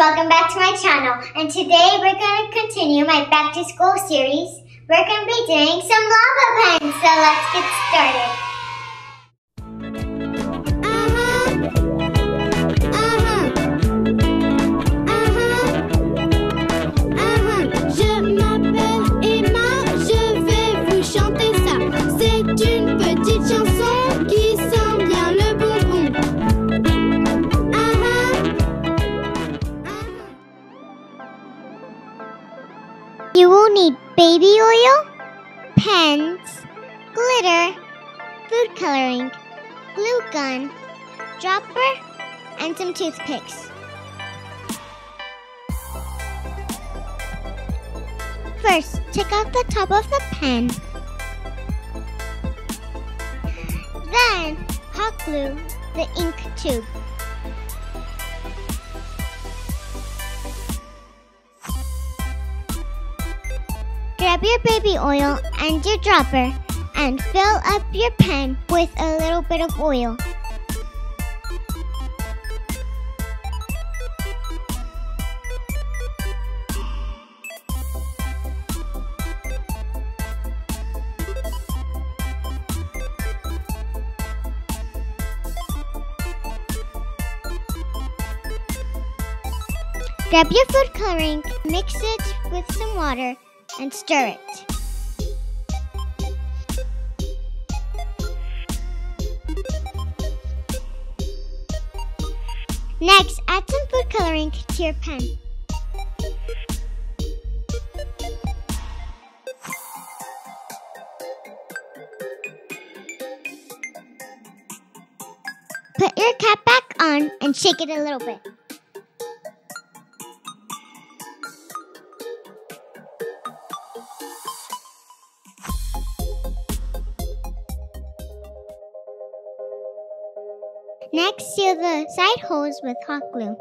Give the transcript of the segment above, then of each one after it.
welcome back to my channel. And today we're going to continue my back to school series. We're going to be doing some lava pens, so let's get started. You will need baby oil, pens, glitter, food coloring, glue gun, dropper, and some toothpicks. First, take out the top of the pen. Then, hot glue the ink tube. Grab your baby oil and your dropper and fill up your pen with a little bit of oil. Grab your food coloring, mix it with some water, and stir it. Next, add some food coloring to your pen. Put your cap back on and shake it a little bit. Next, seal the side holes with hot glue.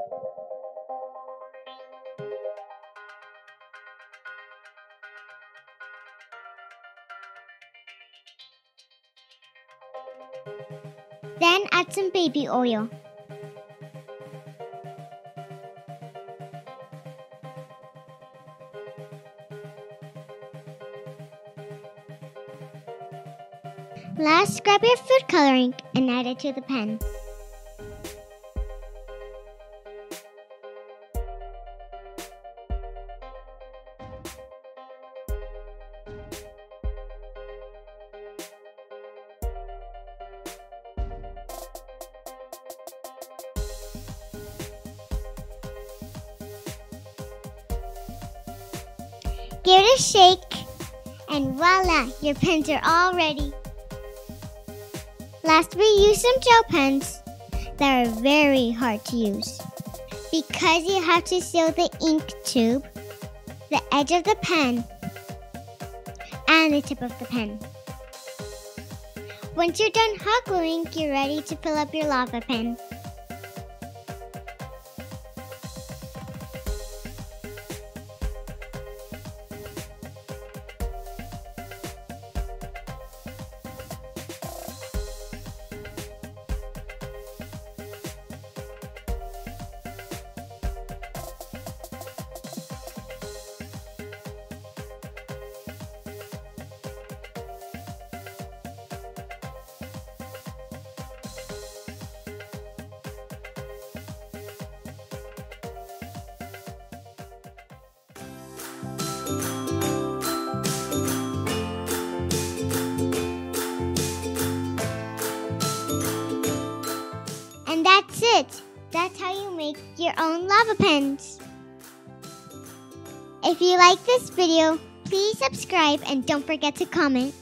Then add some baby oil. Last, grab your food coloring and add it to the pen. Give it a shake, and voila, your pens are all ready. Last, we use some gel pens that are very hard to use because you have to seal the ink tube, the edge of the pen, and the tip of the pen. Once you're done hot gluing, you're ready to fill up your lava pen. And that's it. That's how you make your own lava pens. If you like this video, please subscribe and don't forget to comment.